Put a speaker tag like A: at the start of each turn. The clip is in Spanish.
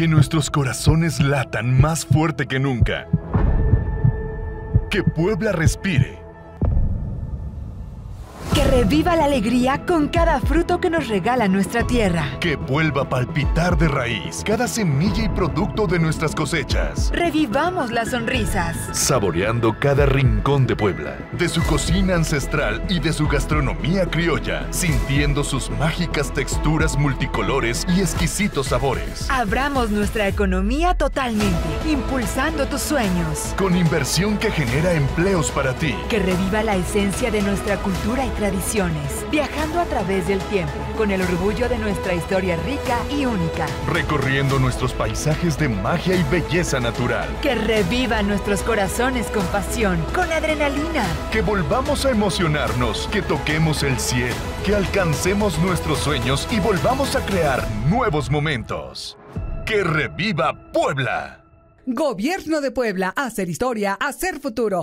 A: Que nuestros corazones latan más fuerte que nunca. Que Puebla respire
B: reviva la alegría con cada fruto que nos regala nuestra tierra.
A: Que vuelva a palpitar de raíz cada semilla y producto de nuestras cosechas.
B: Revivamos las sonrisas.
A: Saboreando cada rincón de Puebla, de su cocina ancestral y de su gastronomía criolla, sintiendo sus mágicas texturas multicolores y exquisitos sabores.
B: Abramos nuestra economía totalmente, impulsando tus sueños.
A: Con inversión que genera empleos para ti.
B: Que reviva la esencia de nuestra cultura y tradiciones, viajando a través del tiempo, con el orgullo de nuestra historia rica y única.
A: Recorriendo nuestros paisajes de magia y belleza natural.
B: Que reviva nuestros corazones con pasión, con adrenalina.
A: Que volvamos a emocionarnos, que toquemos el cielo, que alcancemos nuestros sueños y volvamos a crear nuevos momentos. Que reviva Puebla.
C: Gobierno de Puebla, hacer historia, hacer futuro.